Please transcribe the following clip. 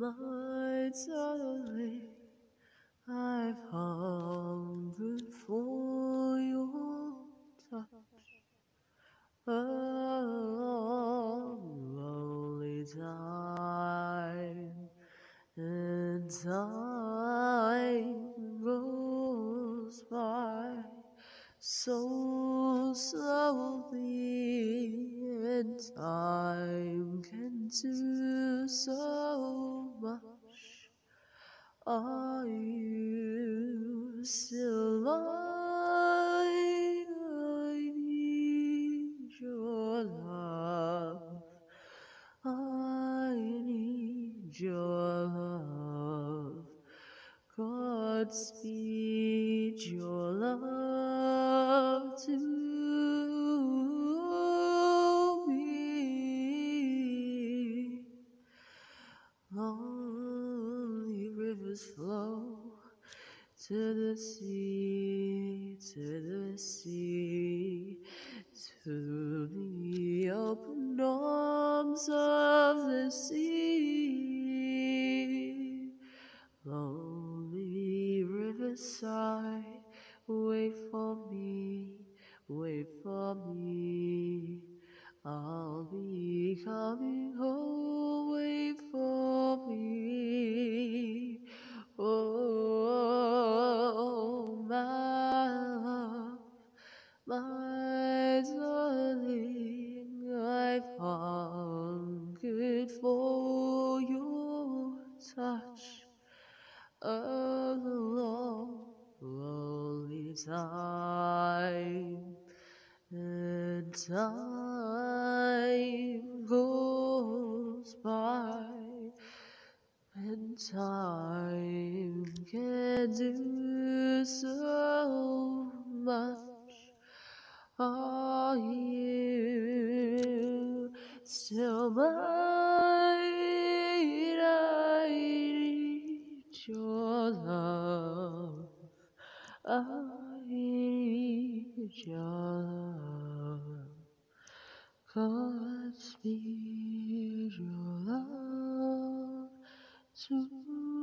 My darling, I've hungered for your touch a lonely time, and time rolls by so slowly, and time can do so. Are you still mine? I need your love. I need your love. God flow to the sea, to the sea, to the open arms of the sea. Lonely riverside, wait for me, wait for me. I'll be coming home, time, and time goes by, and time can do so much. Are you still mine? Need your love. God speed your love to